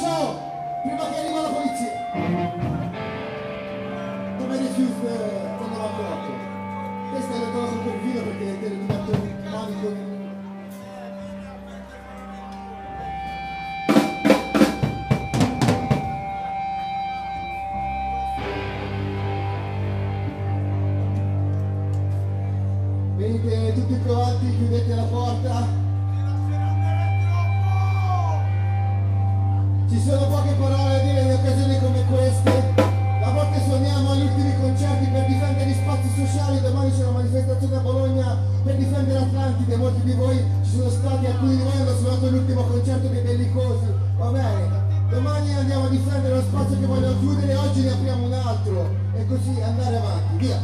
ciao! Prima che arriva la polizia! Domenico Hughes, eh, quando l'ha Questa è la cosa per vino perché è diventato un manico Lagi dia.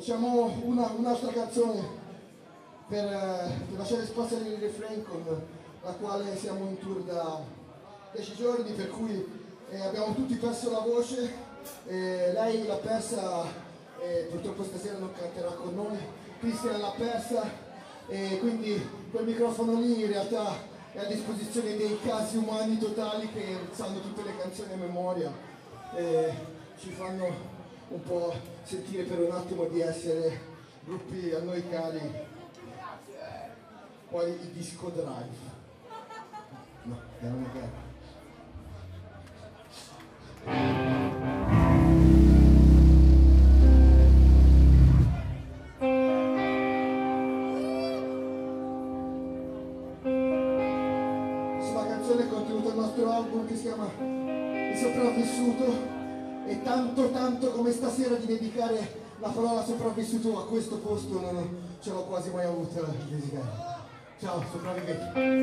Facciamo una- un'altra canzone per, eh, per lasciare spazio a Lily Refrain con la quale siamo in tour da 10 giorni per cui eh, abbiamo tutti perso la voce eh, lei l'ha persa e purtroppo stasera non canterà con noi. Cristian l'ha persa e quindi quel microfono lì in realtà è a disposizione dei casi umani totali che sanno tutte le canzoni a memoria e ci fanno un po' sentire per un attimo di essere gruppi a noi cari poi i disco drive. No, erano cari Questa canzone è contenuta nel nostro album che si chiama Il sopravvissuto e tanto tanto come stasera di dedicare la parola sopravvissuto a questo posto non ce l'ho quasi mai avuta di dedicare. Ciao, sopravviventi.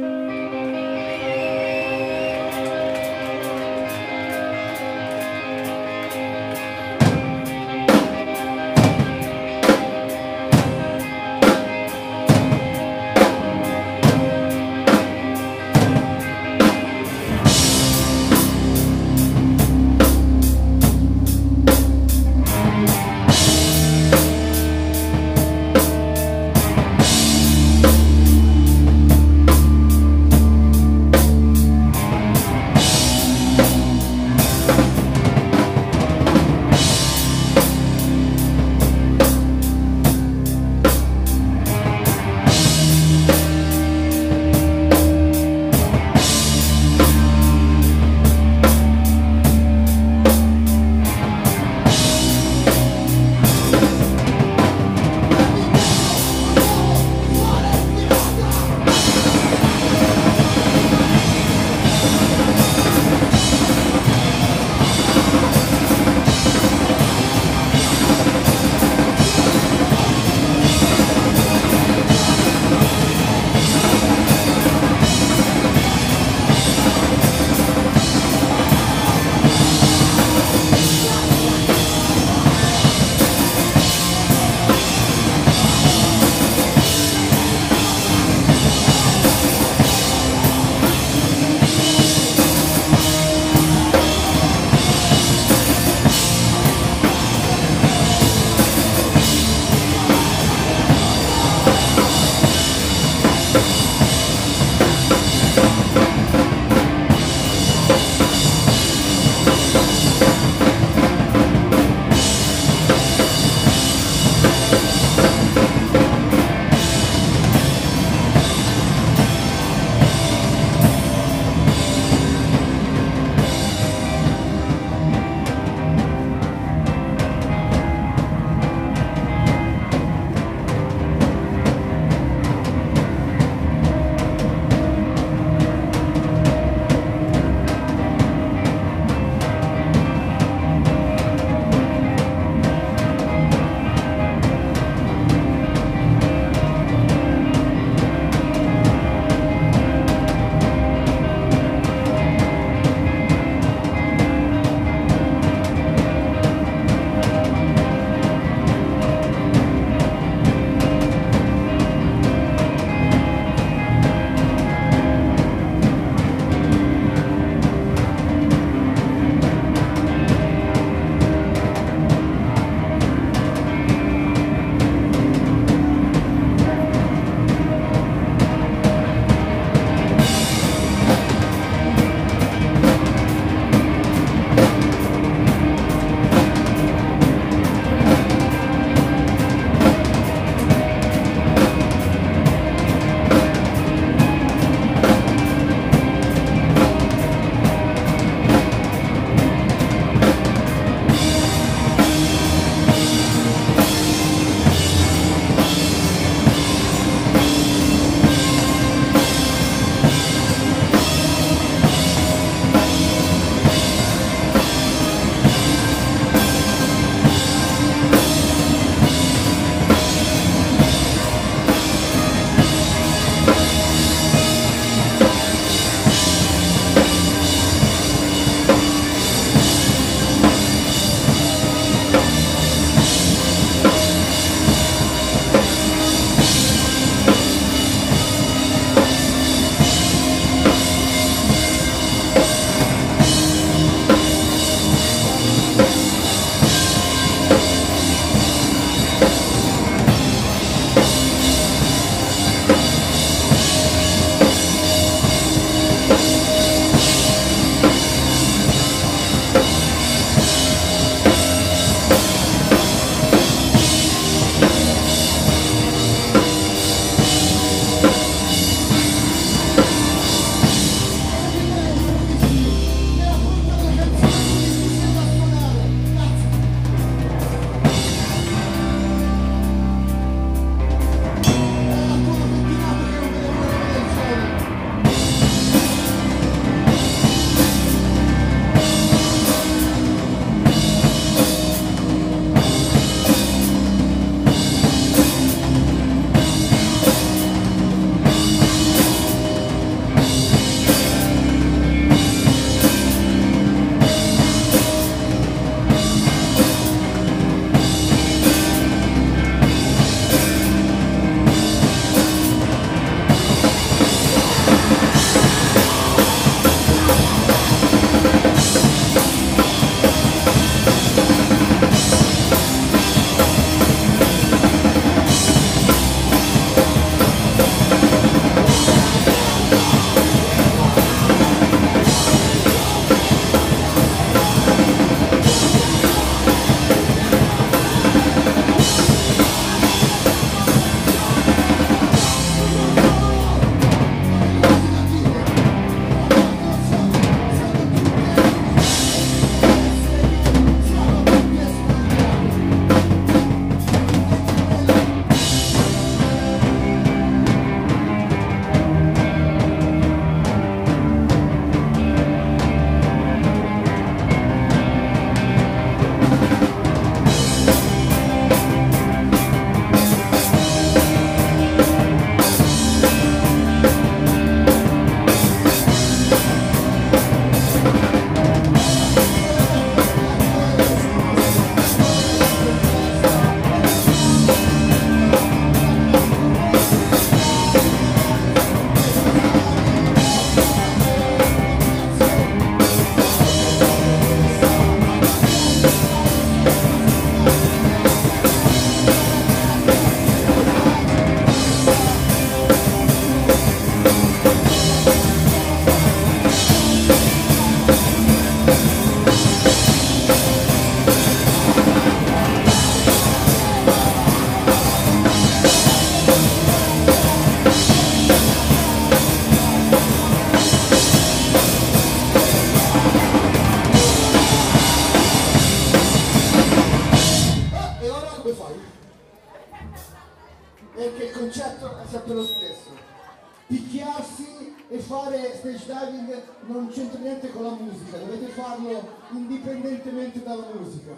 Perché il concetto è sempre lo stesso. Picchiarsi e fare stage diving non c'entra niente con la musica, dovete farlo indipendentemente dalla musica.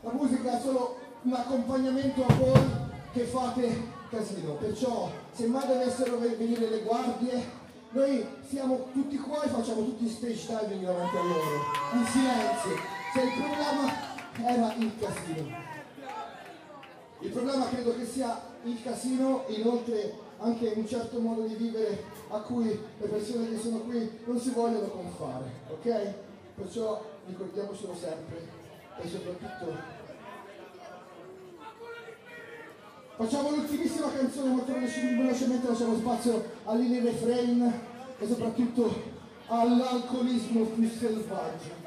La musica è solo un accompagnamento a voi che fate casino, perciò se mai dovessero venire le guardie noi siamo tutti qua e facciamo tutti stage diving davanti a loro, in silenzio. Se il problema era il casino. Il problema credo che sia il casino, inoltre anche un certo modo di vivere a cui le persone che sono qui non si vogliono confare, ok? Perciò ricordiamocelo sempre e soprattutto Facciamo l'ultimissima canzone molto velocemente, lasciamo spazio all'in refrain e soprattutto all'alcolismo più selvaggio.